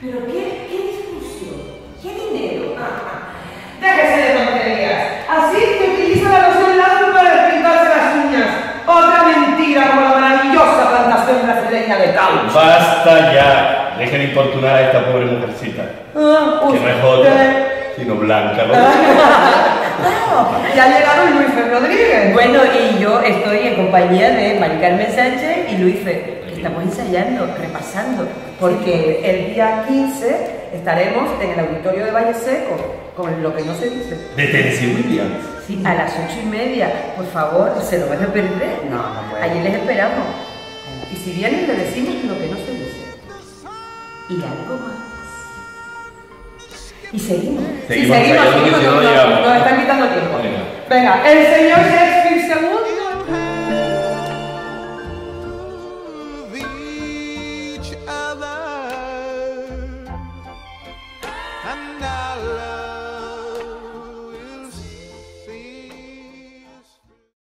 ¿Pero qué, qué discusión? ¿Qué dinero? Ah, ah. Déjese de tonterías. Así que utiliza la loción de láser para pintarse las uñas. Otra mentira como la maravillosa plantación brasileña de caucho. Basta ya. Dejen de importunar a esta pobre mujercita. Ah, que no es otra, sino Blanca. ya ha llegado Luis Rodríguez. Bueno, y yo estoy en compañía de Mari Carmen Sánchez y Luife, que estamos ensayando, repasando, porque el día 15 estaremos en el auditorio de Valle Seco con lo que no se dice. De Tennessee Williams. Sí, a las ocho y media, por favor, se lo van a perder. No, no puede. Allí les esperamos. Y si vienen, le decimos lo que no se dice. Y algo más. Y seguimos. Sí, Seguimos que seguimos, nos, nos están quitando tiempo. Venga. Venga, el señor and I love.